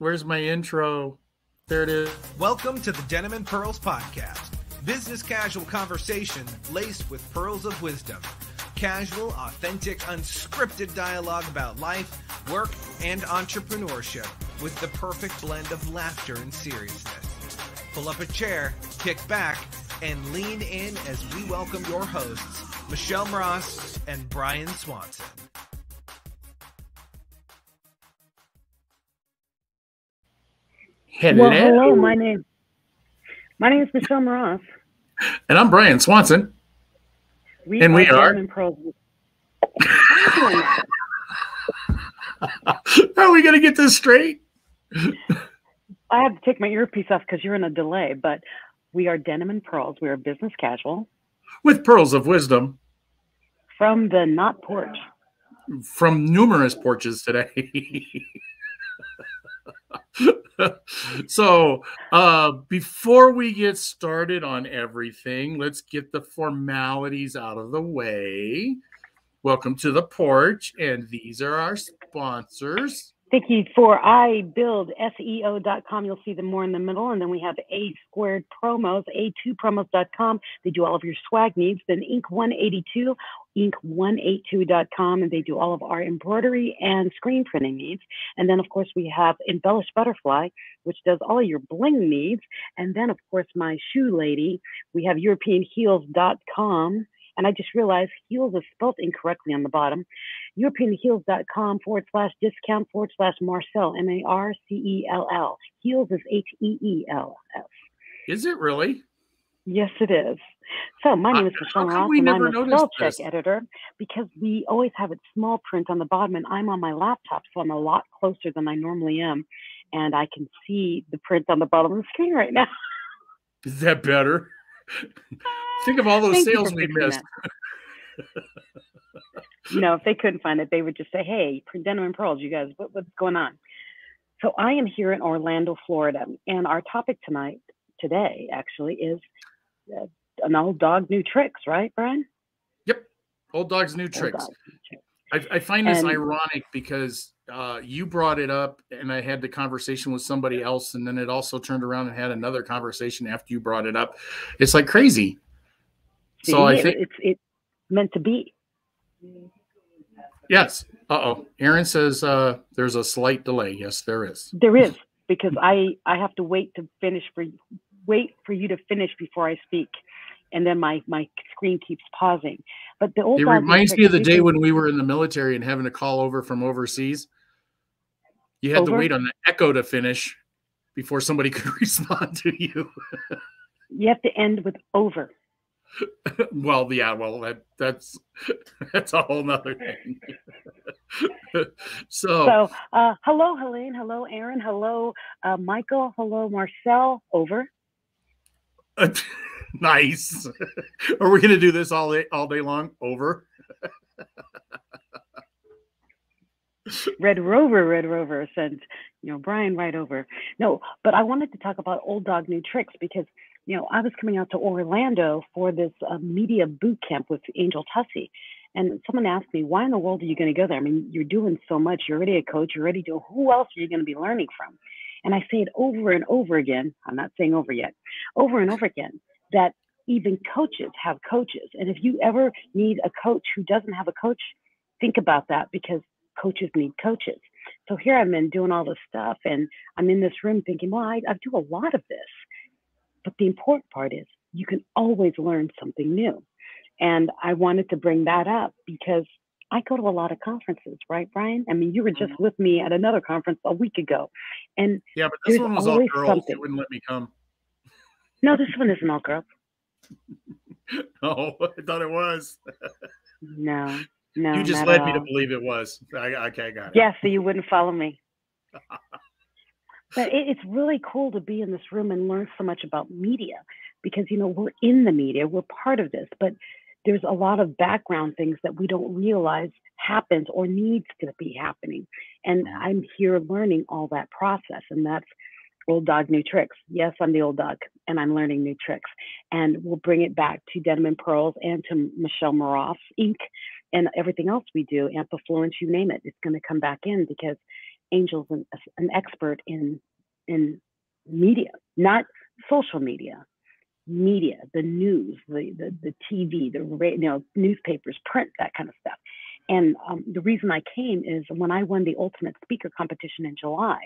Where's my intro? There it is. Welcome to the Denim and Pearls podcast. Business casual conversation laced with pearls of wisdom. Casual, authentic, unscripted dialogue about life, work, and entrepreneurship with the perfect blend of laughter and seriousness. Pull up a chair, kick back, and lean in as we welcome your hosts, Michelle Moras and Brian Swanson. Hello. Well, hello. My name, my name is Michelle Moras. And I'm Brian Swanson. We And we are? Denim and Pearls. Are you? How are we going to get this straight? I have to take my earpiece off because you're in a delay. But we are Denim and Pearls. We are business casual With pearls of wisdom from the Not Porch. from numerous porches today. so, uh, before we get started on everything, let's get the formalities out of the way. Welcome to the porch, and these are our sponsors. Thank you for ibuildseo.com. You'll see them more in the middle. And then we have A squared promos, a2promos.com. They do all of your swag needs. Then Ink 182, Ink182.com, And they do all of our embroidery and screen printing needs. And then, of course, we have Embellished Butterfly, which does all your bling needs. And then, of course, my shoe lady, we have EuropeanHeels.com. And I just realized heels is spelled incorrectly on the bottom. EuropeanHeels.com forward slash discount forward slash Marcell, M A R C E L L. Heels is H E E L S. Is it really? Yes, it is. So my name is Michelle Moras, and I'm never a spell check editor because we always have it small print on the bottom, and I'm on my laptop, so I'm a lot closer than I normally am, and I can see the print on the bottom of the screen right now. Is that better? Think of all those Thank sales we missed. you know, if they couldn't find it, they would just say, "Hey, Denim and Pearls, you guys, what, what's going on?" So I am here in Orlando, Florida, and our topic tonight, today, actually, is uh, an old dog, new tricks, right, Brian? Yep. Old dogs, new Old tricks. dog, new tricks. I, I find this And- ironic because uh, you brought it up, and I had the conversation with somebody else, and then it also turned around and had another conversation after you brought it up. It's like crazy. So I think it's it's meant to be. yes. Uh oh. Aaron says uh, there's a slight delay. Yes, there is. There is because I I have to wait to finish for wait for you to finish before I speak, and then my my screen keeps pausing. But the old It reminds me of the day when we were in the military and having to call over from overseas. You had to wait on the echo to finish before somebody could respond to you. you have to end with over. well, yeah, well, that that's that's a whole nother thing. so, So, uh, hello, Helene. Hello, Aaron. Hello, uh, Michael. Hello, Marcell. Over. nice. Are we going to do this all day all day long? Over. Red Rover, Red Rover sent, you know, Brian right over. No, but I wanted to talk about old dog new tricks because, you know, I was coming out to Orlando for this uh, media boot camp with Angel Tuccy. And someone asked me, why in the world are you going to go there? I mean, you're doing so much. You're already a coach. You're already doing, who else are you going to be learning from? And I say it over and over again. I'm not saying over yet, over and over again, that even coaches have coaches. And if you ever need a coach who doesn't have a coach, think about that because coaches need coaches. So here I've been doing all this stuff, and I'm in this room thinking, well, I, I do a lot of this. But the important part is you can always learn something new. And I wanted to bring that up because I go to a lot of conferences, right, Brian? I mean, you were just mm-hmm. with me at another conference a week ago. And yeah, but this one was all girls. something. It wouldn't let me come. no, this one isn't all girls. Oh, I thought it was. No, no. you just led me to believe it was. I, okay, I got it. Yeah, so you wouldn't follow me. but it, it's really cool to be in this room and learn so much about media because you know we're in the media, we're part of this, but there's a lot of background things that we don't realize happens or needs to be happening. And I'm here learning all that process, and that's old dog new tricks. Yes, I'm the old dog, and I'm learning new tricks. And we'll bring it back to Denim and Pearls and to Michelle Moras Inc. and everything else we do, Amplifluence, you name it. It's going to come back in because Angel's an, an expert in in media, not social media, media, the news, the the, the TV, the you know newspapers, print, that kind of stuff. And um, the reason I came is when I won the Ultimate Speaker competition in July.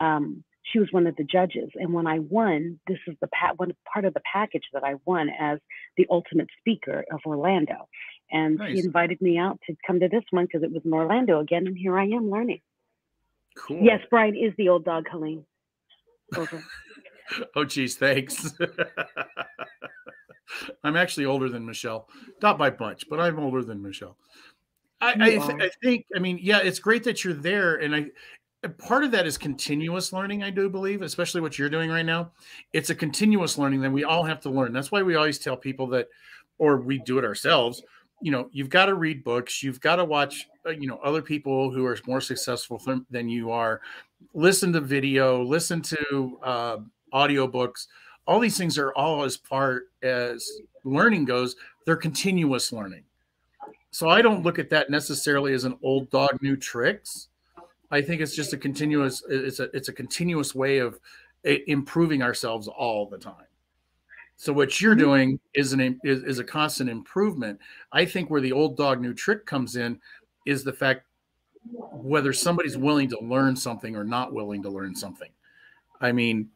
Um, she was one of the judges, and when I won, this is the pa- one part of the package that I won as the Ultimate Speaker of Orlando. And nice. she invited me out to come to this one because it was in Orlando again, and here I am learning. Cool. Yes, Brian is the old dog, Helene. Over. oh, geez, thanks. I'm actually older than Michelle, not by much, but I'm older than Michelle. I, I, th- I, think, I mean, yeah, it's great that you're there, and I part of that is continuous learning. I do believe, especially what you're doing right now. It's a continuous learning that we all have to learn. That's why we always tell people that, or we do it ourselves. You know, you've got to read books. You've got to watch, uh, you know, other people who are more successful than you are. Listen to video. Listen to uh, audiobooks all these things are all as part as learning goes they're continuous learning so i don't look at that necessarily as an old dog new tricks i think it's just a continuous it's a it's a continuous way of improving ourselves all the time so what you're mm-hmm. doing is an is, is a constant improvement. I think where the old dog new trick comes in is the fact whether somebody's willing to learn something or not willing to learn something. I mean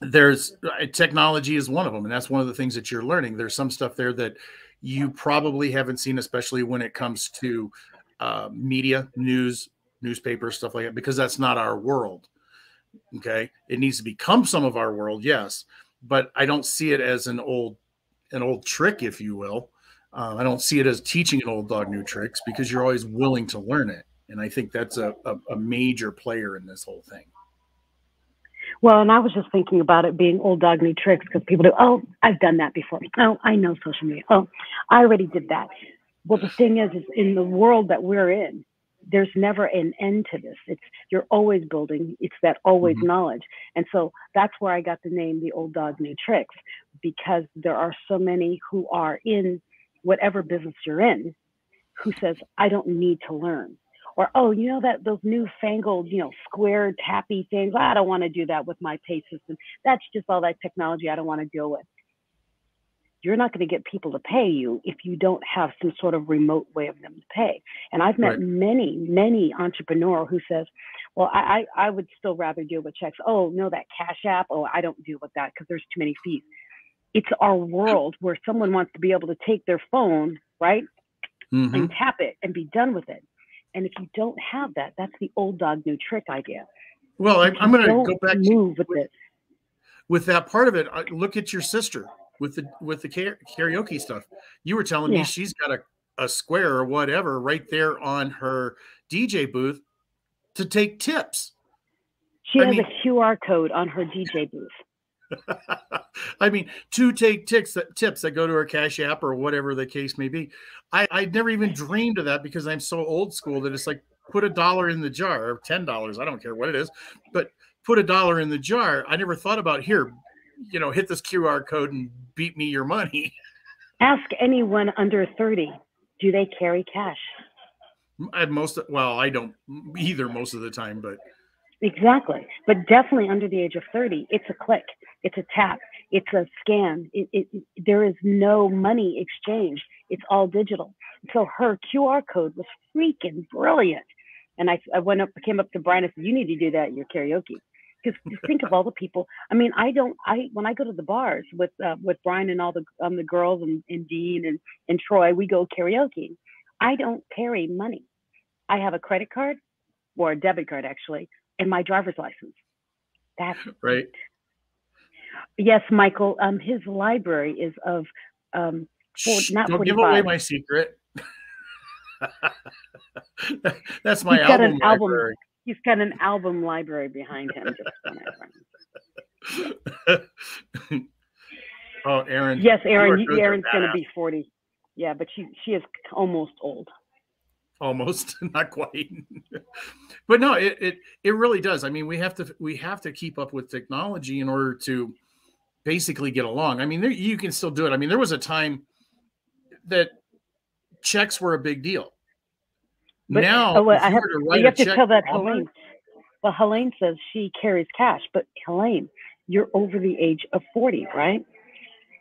there's uh, technology is one of them and that's one of the things that you're learning. There's some stuff there that you probably haven't seen especially when it comes to uh, media news newspapers stuff like that because that's not our world. Okay? It needs to become some of our world yes but i don't see it as an old an old trick if you will uh, i don't see it as teaching an old dog new tricks because you're always willing to learn it and i think that's a, a, a major player in this whole thing well, and I was just thinking about it being old dog new tricks because people do, oh, I've done that before. Oh, I know social media. Oh, I already did that. Well, the thing is, is in the world that we're in, there's never an end to this. It's you're always building. It's that always mm-hmm. knowledge, and so that's where I got the name the old dog new tricks because there are so many who are in whatever business you're in, who says I don't need to learn or oh you know that those newfangled you know square tappy things i don't want to do that with my pay system that's just all that technology i don't want to deal with you're not going to get people to pay you if you don't have some sort of remote way of them to pay and i've met right. many many entrepreneur who says well I, I i would still rather deal with checks oh no that cash app oh i don't deal with that because there's too many fees it's our world where someone wants to be able to take their phone right mm-hmm. and tap it and be done with it and if you don't have that, that's the old dog new trick idea. Well, I, am going to go back move to, with, with, with that part of it. Look at your sister with the with the karaoke stuff. You were telling yeah. me she's got a, a square or whatever right there on her DJ booth to take tips. She I has mean, a QR code on her DJ booth. I mean, to take tips that tips that go to her Cash App or whatever the case may be. I, I never even dreamed of that because I'm so old school that it's like put a dollar in the jar or ten dollars. I don't care what it is, but put a dollar in the jar. I never thought about here, you know, hit this QR code and beat me your money. Ask anyone under 30, do they carry cash? I most well, I don't either most of the time, but Exactly. But definitely under the age of 30, it's a click, it's a tap, it's a scan. It, it, there is no money exchange. It's all digital. So her QR code was freaking brilliant. And I, I went up, came up to Brian and said, You need to do that in your karaoke. Because think of all the people. I mean, I don't. I when I go to the bars with uh, with Brian and all the um, the girls and, and Dean and and Troy, we go karaoke. I don't carry money. I have a credit card or a debit card actually and my driver's license. That's right. Yes, Michael. Um, his library is of um, four, Shh, not don't 45. give away my secret. That's my he's album, an library. album. He's got an album library behind him. oh, Aaron. Yes, Aaron. Aaron's going to be forty. Yeah, but she she is almost old almost not quite but no it, it it really does i mean we have to we have to keep up with technology in order to basically get along i mean there, you can still do it i mean there was a time that checks were a big deal But, now, oh, well, I have, you have to tell that to Helene. Well, Helene says she carries cash, but Helene, you're over the age of 40, right?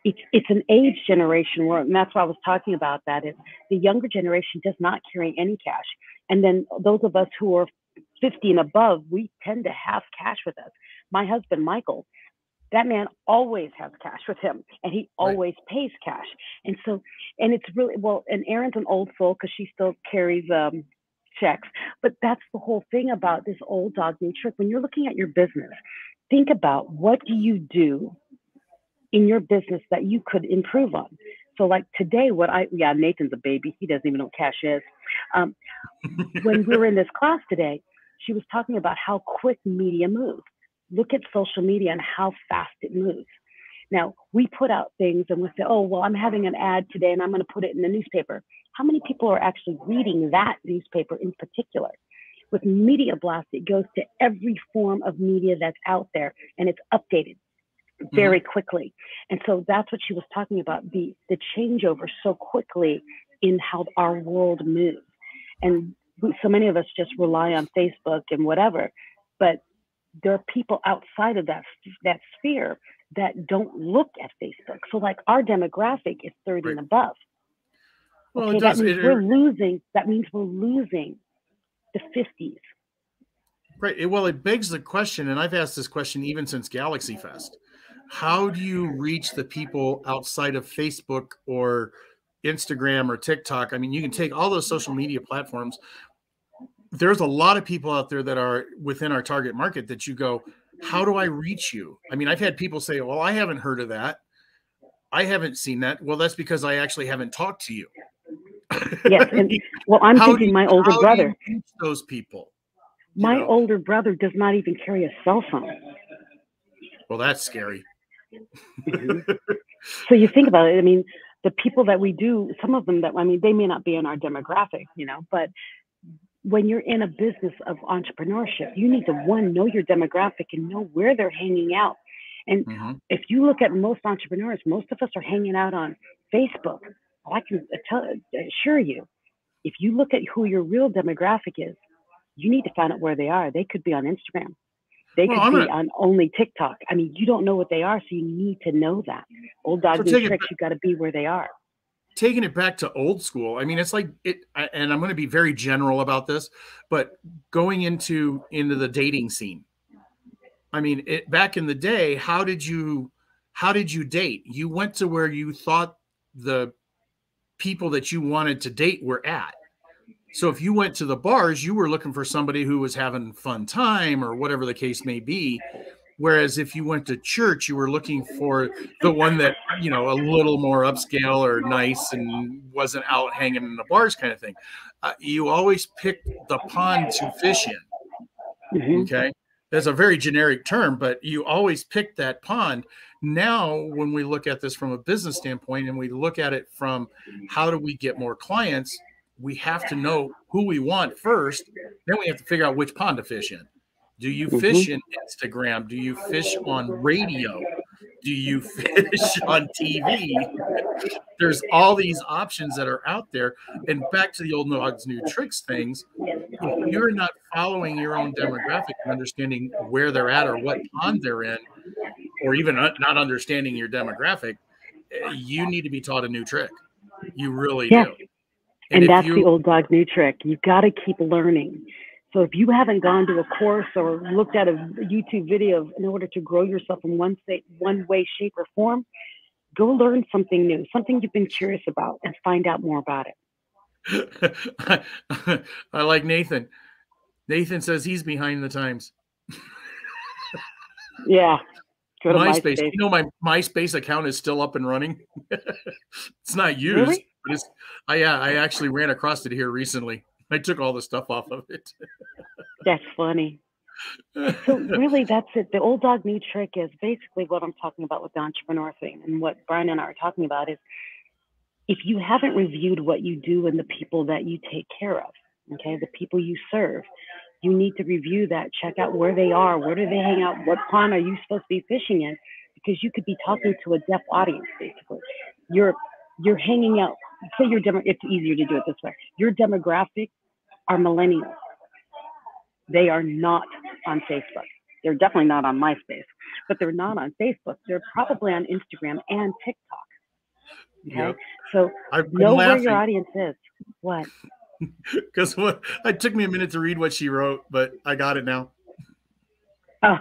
It's it's an age generation where, and that's why I was talking about that. Is the younger generation does not carry any cash, and then those of us who are 50 and above, we tend to have cash with us. My husband Michael, that man always has cash with him, and he Right. always pays cash. And so, and it's really well. And Erin's an old soul because she still carries um, checks. But that's the whole thing about this old dog new trick. When you're looking at your business, think about what do you do in your business that you could improve on. So, like today, what I yeah, Nathan's a baby. He doesn't even know what cash is. Um, when we were in this class today, she was talking about how quick media moves. Look at social media and how fast it moves. Now, we put out things and we say, oh, well, I'm having an ad today and I'm going to put it in the newspaper. How many people are actually reading that newspaper in particular? With Media Blast, it goes to every form of media that's out there and it's updated very mm-hmm. quickly. And so that's what she was talking about the, the changeover so quickly in how our world moves. And we, so many of us just rely on Facebook and whatever, but there are people outside of that that sphere that don't look at Facebook. So like our demographic is 30 Right. and above. Well, okay, it does. that means we're er losing. That means we're losing the 50s. Right. It- Well, it begs the question, and I've asked this question even since Galaxy Fest. How do you reach the people outside of Facebook or Instagram or TikTok? I mean, you can take all those social media platforms. There's a lot of people out there that are within our target market that you go, How do I reach you? I mean, I've had people say, Well, I haven't heard of that. I haven't seen that. Well, that's because I actually haven't talked to you. Yes, and well, I'm How thinking you- my older how do you brother. those people. My know? older brother does not even carry a cell phone. Well, that's scary. so you think about it. I mean, the people that we do, some of them that I mean, they may not be in our demographic, you know, but when you're in a business of entrepreneurship, you need to one know your demographic and know where they're hanging out. And Mhm. if you look at most entrepreneurs, most of us are hanging out on Facebook. Well, I can uh, tell, uh, assure you, if you look at who your real demographic is, you need to find out where they are. They could be on Instagram. They Well, could I'm be on only TikTok. I mean, you don't know what they are, so you need to know that. Old dog new tricks. You got to be where they are. taking it back to old school i mean it's like it and i'm going to be very general about this but going into into the dating scene i mean it back in the day how did you how did you date you went to where you thought the people that you wanted to date were at. So if you went to the bars you were looking for somebody who was having fun time or whatever the case may be. Whereas if you went to church you were looking for the one that you know a little more upscale or nice and wasn't out hanging in the bars kind of thing. Uh, you always pick the pond to fish in. Mhm. okay that's a very generic term but you always pick that pond. Now when we look at this from a business standpoint and we look at it from how do we get more clients we have to know who we want first. Then we have to figure out which pond to fish in. Do you mm-hmm. fish in instagram? Do you fish on radio do you fish on tv there's all these options that are out there and back to the old dogs new tricks things if you're not following your own demographic and understanding where they're at or what pond they're in, or even uh, not understanding your demographic, eh, you need to be taught a new trick. You really Yes. do. And if that's you, the old dog new trick. You've got to keep learning. So if you haven't gone to a course or looked at a YouTube video in order to grow yourself in one state, one way, shape, or form, go learn something new, something you've been curious about, and find out more about it. I like Nathan. Nathan says he's behind the times. Yeah. Go MySpace. MySpace. You know, my MySpace account is still up and running. it's not used. Really? But it's, I, yeah, I actually ran across it here recently. I took all the stuff off of it. That's funny. So really, that's it. The old dog new trick is basically what I'm talking about with the entrepreneur thing, and what Brian and I are talking about is if you haven't reviewed what you do and the people that you take care of, okay, the people you serve, you need to review that. Check out where they are, where do they hang out, what pond are you supposed to be fishing in, because you could be talking to a deaf audience basically. You're you're hanging out. Say your demo. It's easier to do it this way. Your demographic are millennials. They are not on Facebook. They're definitely not on MySpace, but they're not on Facebook. They're probably on Instagram and TikTok. Okay. Yep. So know where your audience is. What? because what it took me a minute to read what she wrote, but I got it now. Oh,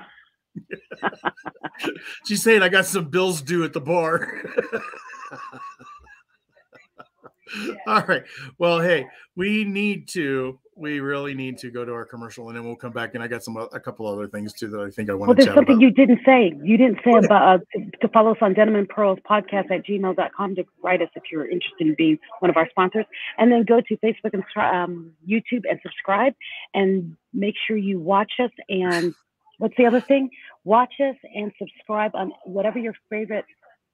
She's saying I got some bills due at the bar. All right. Well, hey, we need to. We really need to go to our commercial, and then we'll come back. And I got some a couple other things too that I think I want well, to there's chat something about. you didn't say. You didn't say Okay. about uh, to, to follow us on Denim and Pearls podcast at gmail.com to write us if you're interested in being one of our sponsors. And then go to Facebook and um, YouTube and subscribe and make sure you watch us. And what's the other thing? Watch us and subscribe on whatever your favorite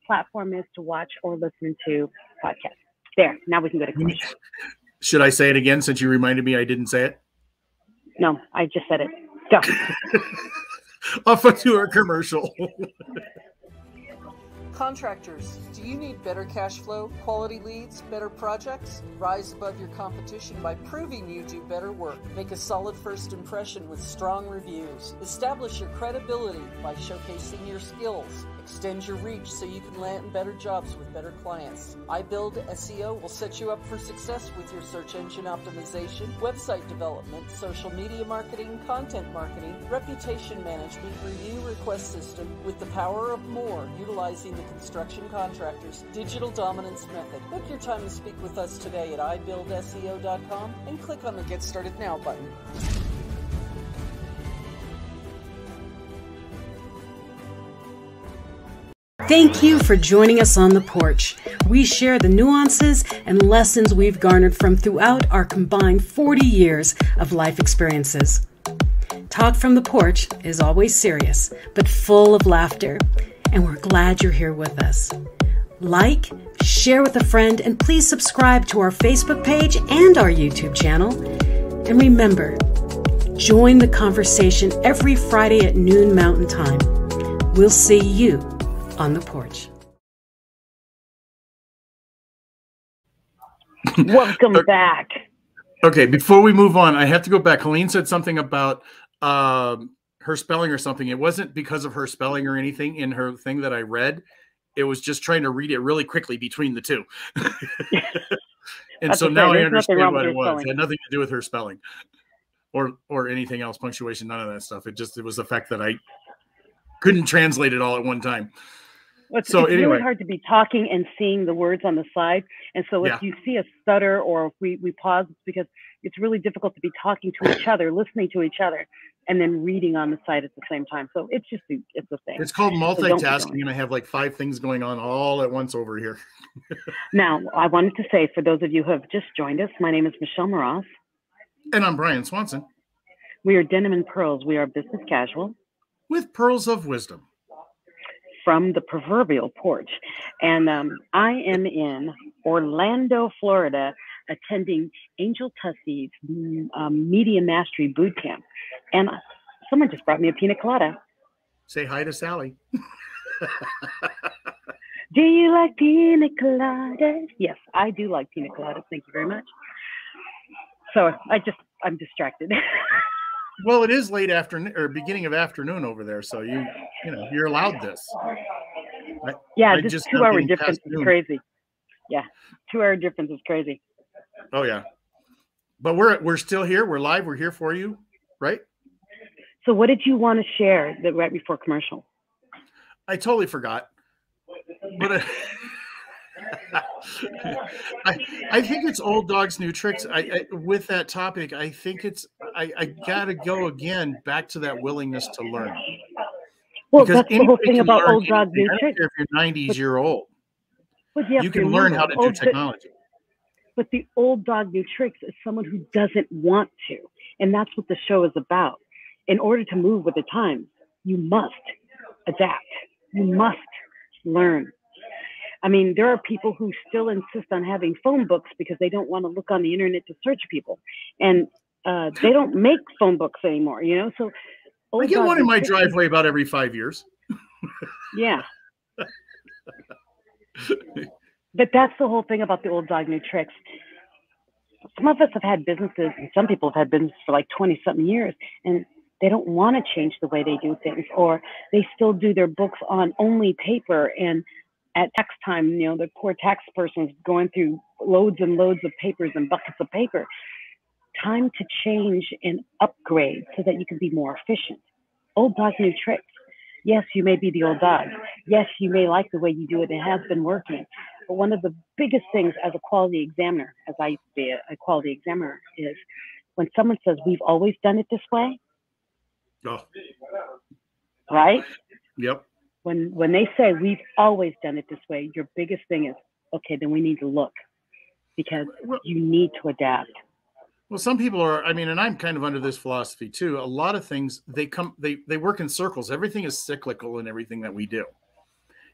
platform is to watch or listen to podcasts. There. Now we can go to mm-hmm. commercial. Should I say it again since you reminded me I didn't say it? No, I just said it. Go. Off to our commercial. Contractors, do you need better cash flow, quality leads, better projects? Rise above your competition by proving you do better work. Make a solid first impression with strong reviews. Establish your credibility by showcasing your skills. Extend your reach so you can land better jobs with better clients. iBuild SEO will set you up for success with your search engine optimization, website development, social media marketing, content marketing, reputation management, review request system with the power of more utilizing the construction contractors digital dominance method. Book your time to speak with us today at ibuildseo.com and click on the Get Started Now button. Thank you for joining us on the porch. We share the nuances and lessons we've garnered from throughout our combined 40 years of life experiences. Talk from the porch is always serious, but full of laughter, and we're glad you're here with us. Like, share with a friend, and please subscribe to our Facebook page and our YouTube channel. And remember, join the conversation every Friday at noon Mountain Time. We'll see you on the porch. Welcome back. Okay, before we move on, I have to go back. Helene said something about um, her spelling or something. It wasn't because of her spelling or anything in her thing that I read. It was just trying to read it really quickly between the two. and That's so now I understand what it your was. It had nothing to do with her spelling or or anything else, punctuation, none of that stuff. It just it was the fact that I couldn't translate it all at one time. It's, So it's anyway. really hard to be talking and seeing the words on the side. And so if Yeah. you see a stutter or if we, we pause, it's because it's really difficult to be talking to each other, listening to each other, and then reading on the side at the same time. So it's just it's a thing. It's called multitasking, going. and I have like five things going on all at once over here. Now, I wanted to say for those of you who have just joined us, my name is Michelle Moras. And I'm Brian Swanson We are Denim and Pearls. We are business casual with Pearls of Wisdom. From the proverbial porch. And um, I am in Orlando, Florida, attending Angel Tuccy's um, Media Mastery Boot Camp. And someone just brought me a pina colada. Say hi to Sally. Do you like pina coladas? Yes, I do like pina coladas. Thank you very much. So I just, I'm distracted. Well, it is late afternoon or beginning of afternoon over there, so you you know you're allowed this. yeah, I just two hour difference is crazy. Yeah, two hour difference is crazy. Oh yeah, but we're we're still here. We're live. We're here for you, right? So what did you want to share that right before commercial? I totally forgot, but I I think it's old dogs new tricks. I, I with that topic, I think it's I I gotta go again back to that willingness to learn. Well, Because that's the whole thing about old dogs new tricks. if you're 90s year old, But you, you can learn how to do old- but- technology. But the old dog new tricks is someone who doesn't want to, and that's what the show is about. In order to move with the times, you must adapt. You must learn. I mean, there are people who still insist on having phone books because they don't want to look on the internet to search people, and uh, they don't make phone books anymore. You know, so I get one in my driveway about every five years. Yeah. But that's the whole thing about the old dog new tricks. some of us have had businesses, and some people have had businesses for like 20 something years, and they don't want to change the way they do things, or they still do their books on only paper. And at tax time, you know, the poor tax person's going through loads and loads of papers and buckets of paper. Time to change and upgrade so that you can be more efficient. Old dog, new tricks. Yes, you may be the old dog. Yes, you may like the way you do it. It has been working. But one of the biggest things as a quality examiner, as I used to be a, a quality examiner, is when someone says, We've always done it this way. Oh. Right? Yep. When when they say we've always done it this way, your biggest thing is, okay, then we need to look because you need to adapt. Well, some people are, I mean, and I'm kind of under this philosophy too. A lot of things they come they they work in circles. Everything is cyclical in everything that we do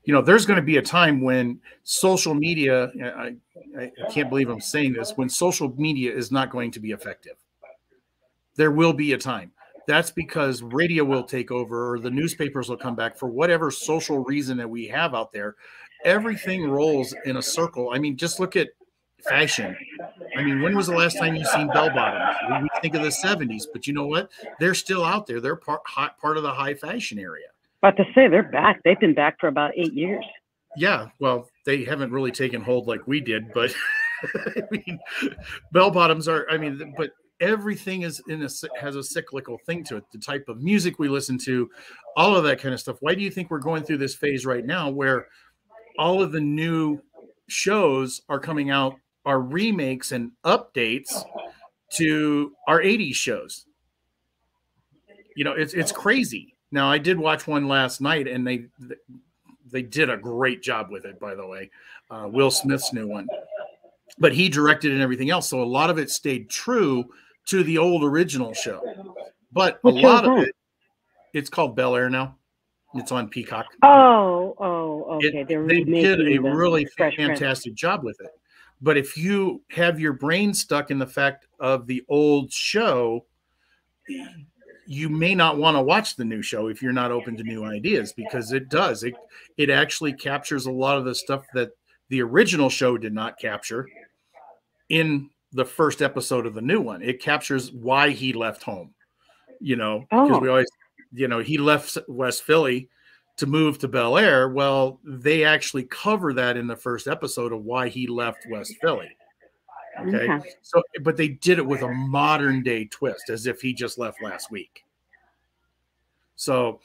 you know, there's going to be a time when social media, I, I, can't believe I'm saying this, when social media is not going to be effective. There will be a time. That's because radio will take over or the newspapers will come back for whatever social reason that we have out there. Everything rolls in a circle. I mean, just look at fashion. I mean, when was the last time you seen bell bottoms? We think of the 70s, but you know what? They're still out there. They're part, part of the high fashion area. About to say they're back. They've been back for about eight years. Yeah, well, they haven't really taken hold like we did, but I mean, bell bottoms are. I mean, but everything is in a has a cyclical thing to it. The type of music we listen to, all of that kind of stuff. Why do you think we're going through this phase right now where all of the new shows are coming out are remakes and updates to our 80s shows? You know, it's it's crazy now, I did watch one last night, and they they did a great job with it. By the way, uh, Will Smith's new one, but he directed and everything else, so a lot of it stayed true to the old original show. But a lot of it, it's called Bel Air now. It's on Peacock. Oh, oh, okay. It, they did a really fantastic job with it. But if you have your brain stuck in the fact of the old show, you may not want to watch the new show if you're not open to new ideas because it does it it actually captures a lot of the stuff that the original show did not capture in the first episode of the new one it captures why he left home you know because oh. we always you know he left west philly to move to bel air well they actually cover that in the first episode of why he left west philly Okay. okay. So, but they did it with a modern day twist as if he just left last week. So,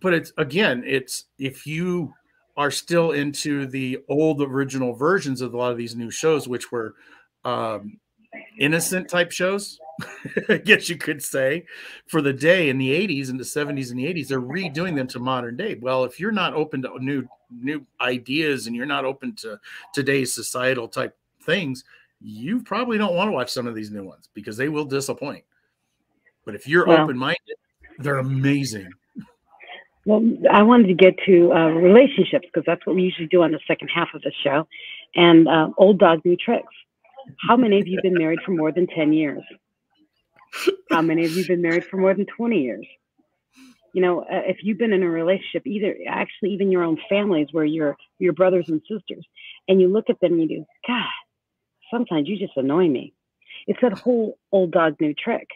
but it's again, it's if you are still into the old original versions of a lot of these new shows, which were um, innocent type shows, I guess you could say, for the day in the 80s and the 70s and the 80s, they're redoing them to modern day. Well, if you're not open to new new ideas and you're not open to today's societal type things, you probably don't want to watch some of these new ones because they will disappoint. But if you're well, open minded, they're amazing. Well, I wanted to get to uh, relationships because that's what we usually do on the second half of the show. And uh, old dog, new tricks. How many of you been married for more than 10 years? How many of you been married for more than 20 years? You know, uh, if you've been in a relationship, either actually even your own families where you're your brothers and sisters, and you look at them and you do, God, sometimes you just annoy me. It's that whole old dog, new trick.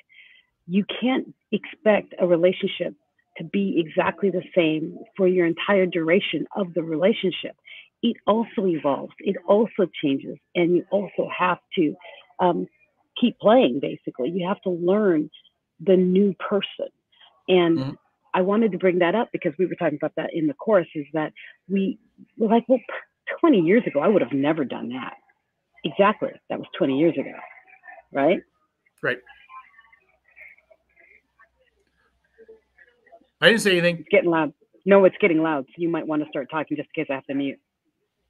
You can't expect a relationship to be exactly the same for your entire duration of the relationship. It also evolves, it also changes, and you also have to um, keep playing, basically. You have to learn the new person. And mm-hmm. I wanted to bring that up because we were talking about that in the course is that we were like, well, 20 years ago, I would have never done that. Exactly. That was 20 years ago. Right? Right. I didn't say anything. It's getting loud. No, it's getting loud. So you might want to start talking just in case I have to mute.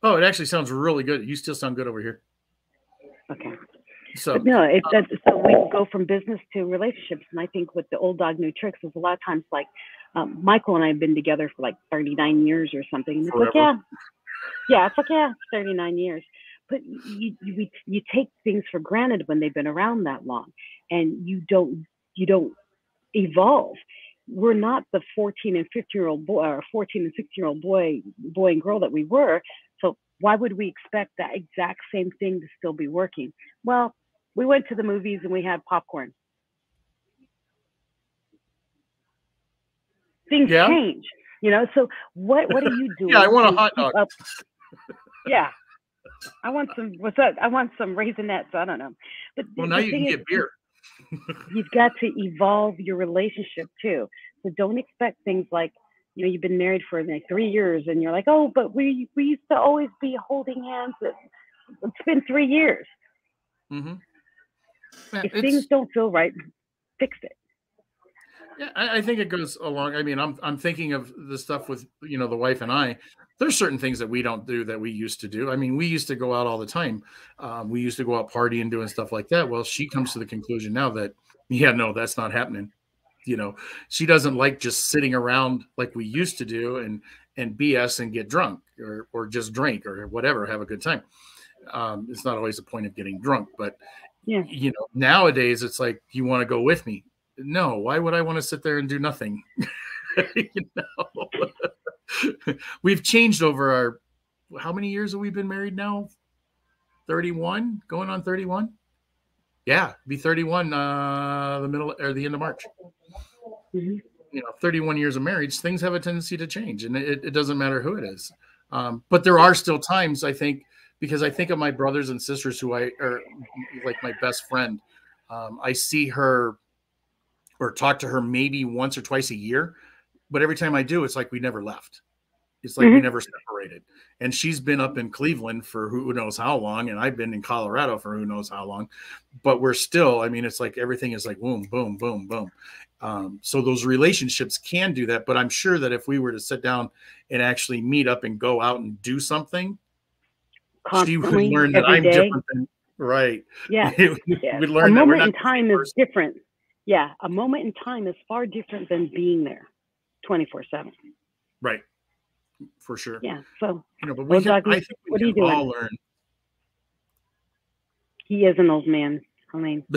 Oh, it actually sounds really good. You still sound good over here. Okay. So but no, it, uh, so we go from business to relationships, and I think with the old dog new tricks is a lot of times like um, Michael and I have been together for like 39 years or something. And it's Forever. like yeah, yeah, it's like yeah, 39 years but you, you you take things for granted when they've been around that long, and you don't you don't evolve. We're not the 14 and 15 year old boy or 14 and 16 year old boy boy and girl that we were. Why would we expect that exact same thing to still be working? Well, we went to the movies and we had popcorn. Things Yeah. change, you know. So what what are you doing? Yeah, I want a hot dog. up- yeah, I want some. What's that? I want some raisinets. I don't know. But Well, now you can is, get beer. you've got to evolve your relationship too. So don't expect things like, you know, you've been married for like three years and you're like, oh, but we we used to always be holding hands. It- It's been three years. hmm If things don't feel right, fix it. Yeah, I, I think it goes along. I mean, I'm I'm thinking of the stuff with you know the wife and I. There's certain things that we don't do that we used to do. I mean, we used to go out all the time. Um, we used to go out partying, doing stuff like that. Well, she comes to the conclusion now that yeah, no, that's not happening. You know, she doesn't like just sitting around like we used to do and and BS and get drunk or or just drink or whatever, have a good time. Um, it's not always the point of getting drunk, but Yeah. you know, nowadays it's like you want to go with me? No why would i want to sit there and do nothing? You know? We've changed over our how many years have we been married now? 31 going on 31 yeah be 31 uh the middle or the end of march Mhm. you know 31 years of marriage things have a tendency to change and it, it doesn't matter who it is um, but there are still times i think because i think of my brothers and sisters who i are like my best friend um, i see her or talk to her maybe once or twice a year but every time i do it's like we never left it's like we Mhm. never separated and she's been up in cleveland for who knows how long and i've been in colorado for who knows how long but we're still i mean it's like everything is like boom boom boom boom um, so those relationships can do that but i'm sure that if we were to sit down and actually meet up and go out and do something she would Constantly, learn that i'm day. different than right Yeah. we'd learn a that we're moment in time is different. Yeah. A moment in time is far different than being there 24 7. right for sure Yeah. So you know but Well, we can, Doug, i think we what are you can all doing? learn he is an old man. I mean,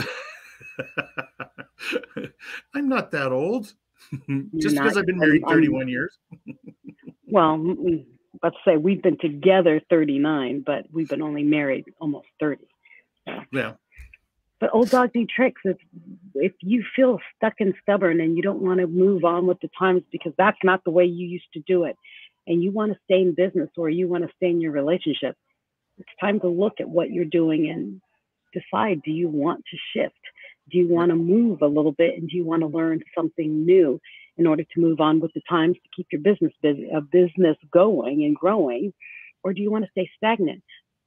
I'm not that old. Just not. because I've been I'm- married I'm- 31 years. well, let's say we've been together 39, but we've been only married almost 30. Yeah. But old dog do tricks. If if you feel stuck and stubborn and you don't want to move on with the times because that's not the way you used to do it, and you want to stay in business or you want to stay in your relationship, it's time to look at what you're doing and decide: Do you want to shift? Do you want to move a little bit, and do you want to learn something new in order to move on with the times to keep your business busy, uh, business going and growing, or do you want to stay stagnant?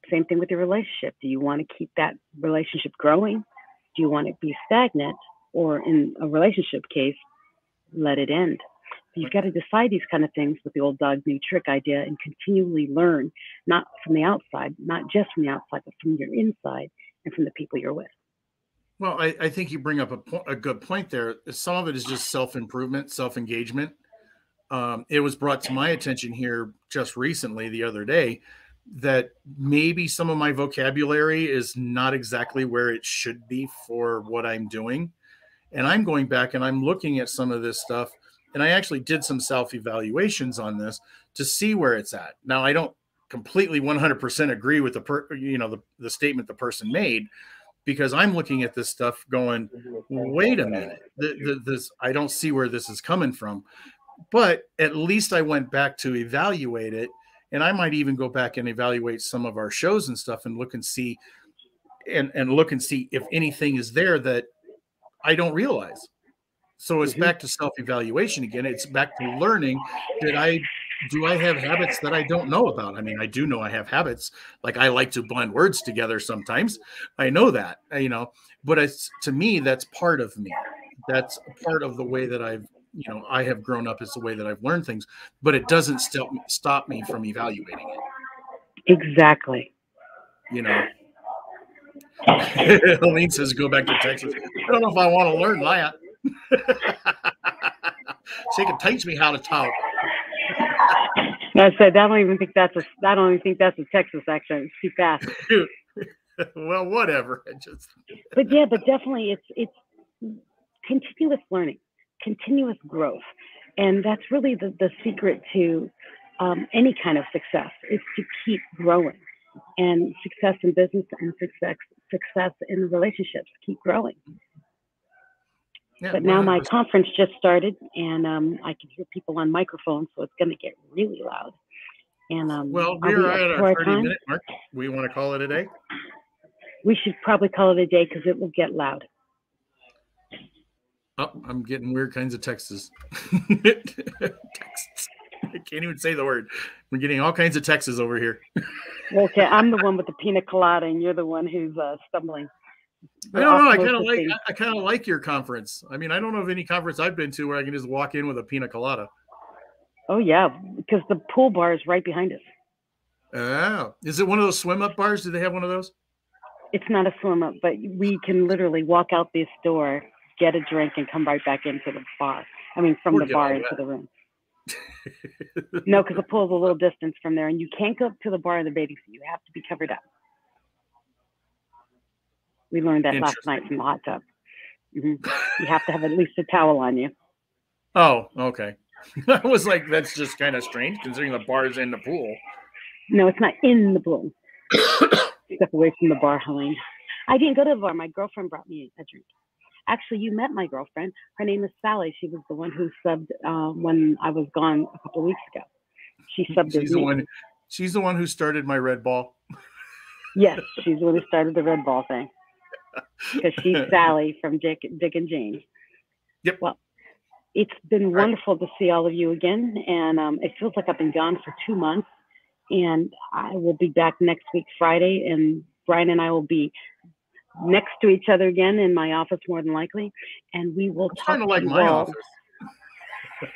Same thing with your relationship. Do you want to keep that relationship growing? Do you want to be stagnant? Or in a relationship case, let it end. You've got to decide these kind of things with the old dog new trick idea and continually learn, not from the outside, not just from the outside, but from your inside and from the people you're with. Well, I, I think you bring up a, po- a good point there. Some of it is just self improvement, self engagement. Um, it was brought to my attention here just recently, the other day, that maybe some of my vocabulary is not exactly where it should be for what I'm doing. And I'm going back and I'm looking at some of this stuff. And I actually did some self evaluations on this to see where it's at. Now, I don't completely 100% agree with the per, you know the, the statement the person made because I'm looking at this stuff going, wait a minute, th- th- this I don't see where this is coming from. But at least I went back to evaluate it, and I might even go back and evaluate some of our shows and stuff and look and see, and and look and see if anything is there that I don't realize. So it's Mhm. back to self evaluation again. It's back to learning that I do I have habits that I don't know about? I mean, I do know I have habits. Like I like to blend words together sometimes. I know that, uh, you know, but it's to me, that's part of me. That's part of the way that I've, you know, I have grown up is the way that I've learned things, but it doesn't stop stop me from evaluating it, Exactly. you know. Helene says, go back to Texas. I don't know if I want to learn that. she can teach me how to talk. I said, I don't even think that's a, I don't even think that's a Texas accent. It's too fast. well, whatever. Just but yeah, but definitely it's it's continuous learning, continuous growth, and that's really the the secret to um, any kind of success is to keep growing, and success in business and success success in the relationships keep growing. Yeah, But now my 100%. conference just started, and um, I can hear people on microphones, so it's going to get really loud. And um, Well, we we're at our 30 time? minute mark. We want to call it a day. We should probably call it a day because it will get loud. Oh, I'm getting weird kinds of texts. texts. I can't even say the word. We're getting all kinds of texts over here. Okay, I'm the one with the pina colada, and you're the one who's uh, stumbling. I don't know. I kind of like. things. I, kind of like your conference. I mean, I don't know of any conference I've been to where I can just walk in with a pina colada. Oh yeah, because the pool bar is right behind us. Oh, is it one of those swim up bars? Do they have one of those? It's not a swim up, but we can literally walk out this door, get a drink, and come right back into the bar. I mean, from We're the bar into the room. No, because the pool is a little distance from there, and you can't go up to the bar in the bathing suit. You have to be covered up. We learned that last night from the hot tub. hmm You have to have at least a towel on you. Oh, okay. I was like, that's just kind of strange considering the bar's in the pool. No, it's not in the pool. Step away from the bar, Helene. I didn't go to the bar. My girlfriend brought me a drink. Actually, you met my girlfriend. Her name is Sally. She was the one who subbed uh, when I was gone a couple weeks ago. She subbed She's the me. one. She's the one who started my red ball. Yes, she's the one who started the red ball thing. Because she's Sally from Dick, Dick and Jane. Yep. Well, it's been wonderful to see all of you again, and um, it feels like I've been gone for two months. And I will be back next week, Friday, and Brian and I will be next to each other again in my office, more than likely, and we will I'm talk to like my office.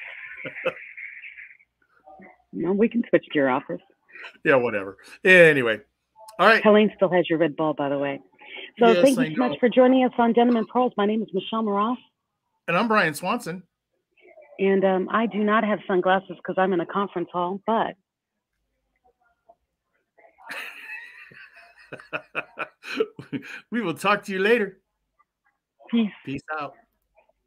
No, we can switch to your office. Yeah, whatever. Anyway, all right. Helene still has your red ball, by the way. So Yes, thank you so much for joining us on Denim and Pearls. My name is Michelle Moras, And I'm Brian Swanson. and um, I do not have sunglasses because I'm in a conference hall, but we will talk to you later. peace. Peace out.